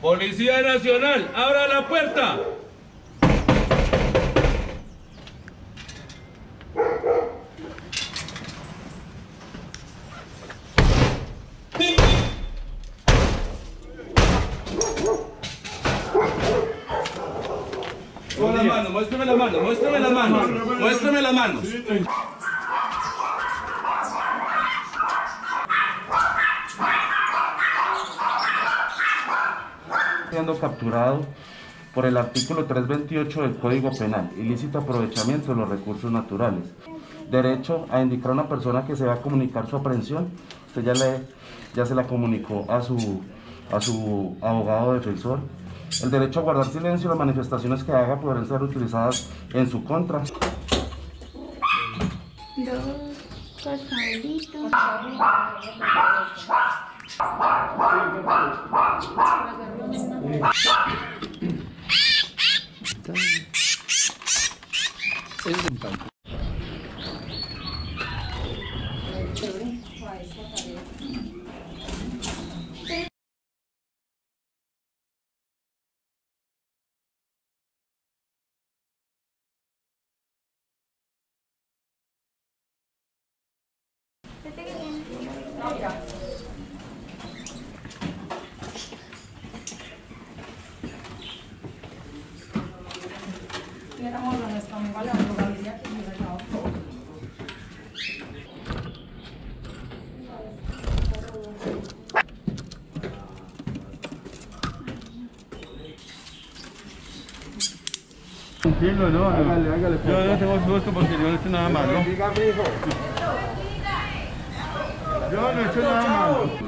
Policía Nacional, abra la puerta. Con la mano, muéstrame la mano, muéstrame la mano, muéstrame las manos. siendo capturado por el artículo 328 del Código Penal, ilícito aprovechamiento de los recursos naturales. Derecho a indicar a una persona que se va a comunicar su aprehensión, usted ya, le, ya se la comunicó a su, a su abogado defensor. El derecho a guardar silencio, las manifestaciones que haga podrán ser utilizadas en su contra. Dos. Tranquilo, no, hágale, hágale. Yo no tengo susto porque yo no hecho nada malo. Yo no he hecho nada malo.